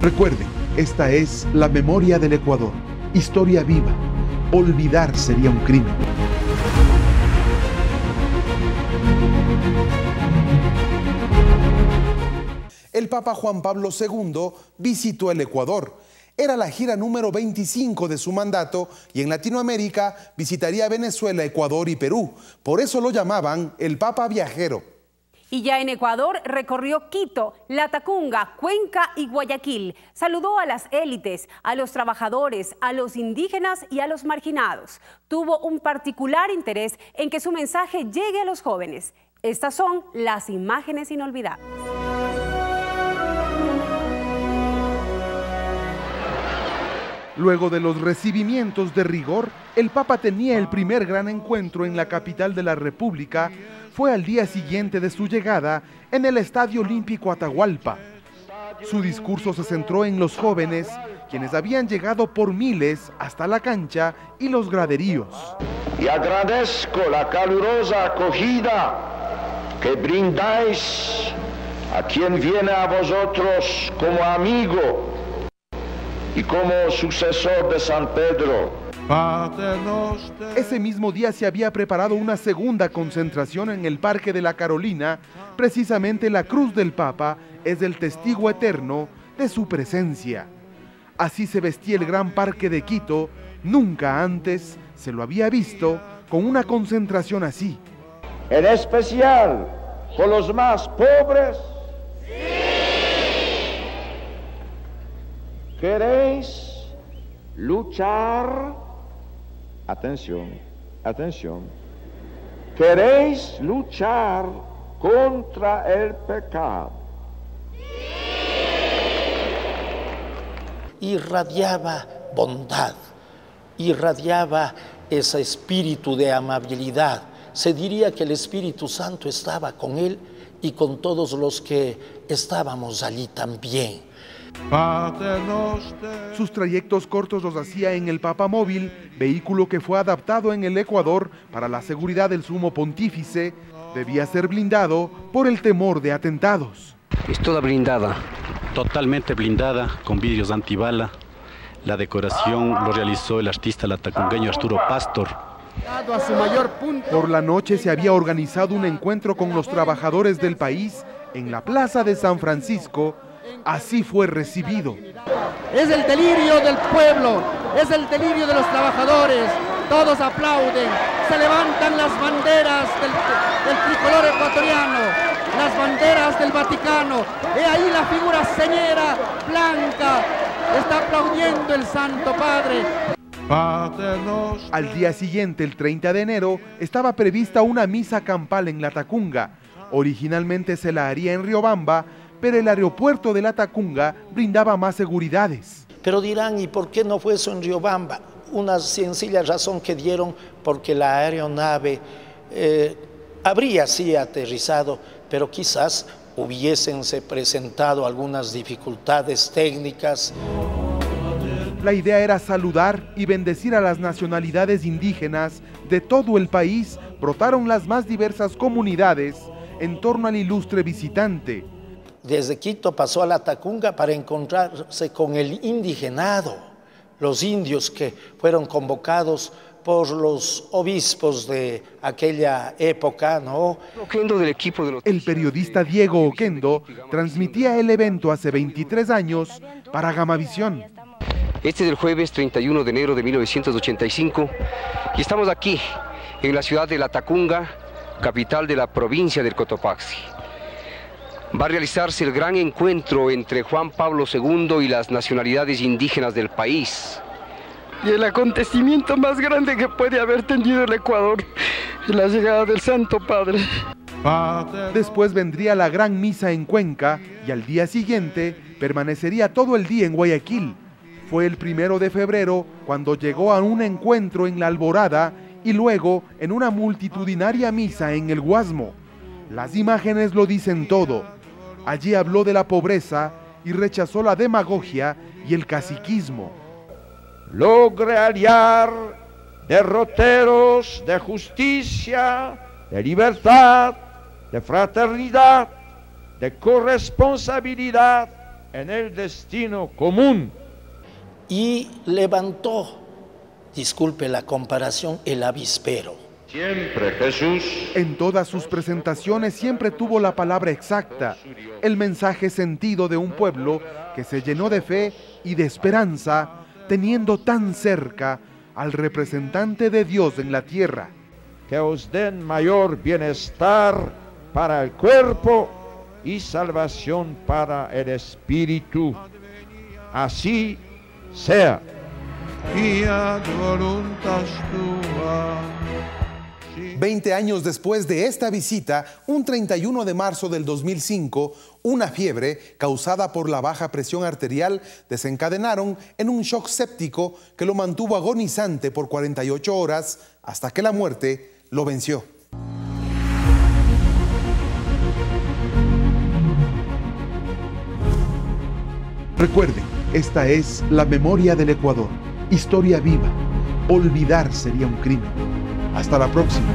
Recuerden, esta es la memoria del Ecuador, historia viva. Olvidar sería un crimen. El Papa Juan Pablo II visitó el Ecuador. Era la gira número 25 de su mandato y en Latinoamérica visitaría Venezuela, Ecuador y Perú. Por eso lo llamaban el Papa Viajero. Y ya en Ecuador recorrió Quito, Latacunga, Cuenca y Guayaquil. Saludó a las élites, a los trabajadores, a los indígenas y a los marginados. Tuvo un particular interés en que su mensaje llegue a los jóvenes. Estas son las imágenes inolvidables. Luego de los recibimientos de rigor, el Papa tenía el primer gran encuentro en la capital de la República. Fue al día siguiente de su llegada en el Estadio Olímpico Atahualpa. Su discurso se centró en los jóvenes, quienes habían llegado por miles hasta la cancha y los graderíos. Y agradezco la calurosa acogida que brindáis a quien viene a vosotros como amigo y como sucesor de San Pedro. Ese mismo día se había preparado una segunda concentración en el Parque de la Carolina. Precisamente la cruz del Papa es el testigo eterno de su presencia. Así se vestía el gran parque de Quito. Nunca antes se lo había visto con una concentración así. En especial con los más pobres ¿Queréis luchar? Atención, atención. ¿Queréis luchar contra el pecado? Irradiaba bondad, irradiaba ese espíritu de amabilidad. Se diría que el Espíritu Santo estaba con él y con todos los que estábamos allí también. Sus trayectos cortos los hacía en el Papa Móvil, vehículo que fue adaptado en el Ecuador para la seguridad del sumo pontífice. Debía ser blindado por el temor de atentados. Es toda blindada, totalmente blindada, con vidrios antibala. La decoración lo realizó el artista latacungueño Arturo Pastor. Por la noche se había organizado un encuentro con los trabajadores del país en la Plaza de San Francisco Así fue recibido. Es el delirio del pueblo, es el delirio de los trabajadores. Todos aplauden, se levantan las banderas del, tricolor ecuatoriano, las banderas del Vaticano. He ahí la figura señera, blanca, está aplaudiendo el Santo Padre. Al día siguiente, el 30 de enero, estaba prevista una misa campal en La Tacunga. Originalmente se la haría en Riobamba, pero el aeropuerto de La Tacunga brindaba más seguridades. Pero dirán, ¿y por qué no fue eso en Riobamba? Una sencilla razón que dieron porque la aeronave eh, habría sí aterrizado, pero quizás hubiésense presentado algunas dificultades técnicas. La idea era saludar y bendecir a las nacionalidades indígenas de todo el país. Brotaron las más diversas comunidades en torno al ilustre visitante desde Quito pasó a la Tacunga para encontrarse con el indigenado, los indios que fueron convocados por los obispos de aquella época, ¿no? El periodista Diego Oquendo transmitía el evento hace 23 años para Gamavisión. Este es el jueves 31 de enero de 1985 y estamos aquí, en la ciudad de La Tacunga, capital de la provincia del Cotopaxi va a realizarse el gran encuentro entre Juan Pablo II y las nacionalidades indígenas del país. Y el acontecimiento más grande que puede haber tenido el Ecuador, la llegada del Santo Padre. Después vendría la gran misa en Cuenca y al día siguiente permanecería todo el día en Guayaquil. Fue el primero de febrero cuando llegó a un encuentro en la Alborada y luego en una multitudinaria misa en el Guasmo. Las imágenes lo dicen todo Allí habló de la pobreza y rechazó la demagogia y el caciquismo. Logre aliar derroteros de justicia, de libertad, de fraternidad, de corresponsabilidad en el destino común. Y levantó, disculpe la comparación, el avispero. Siempre Jesús. En todas sus presentaciones siempre tuvo la palabra exacta, el mensaje sentido de un pueblo que se llenó de fe y de esperanza, teniendo tan cerca al representante de Dios en la tierra. Que os den mayor bienestar para el cuerpo y salvación para el espíritu. Así sea. Veinte años después de esta visita, un 31 de marzo del 2005, una fiebre causada por la baja presión arterial desencadenaron en un shock séptico que lo mantuvo agonizante por 48 horas hasta que la muerte lo venció. Recuerden, esta es la memoria del Ecuador, historia viva. Olvidar sería un crimen. Hasta la próxima.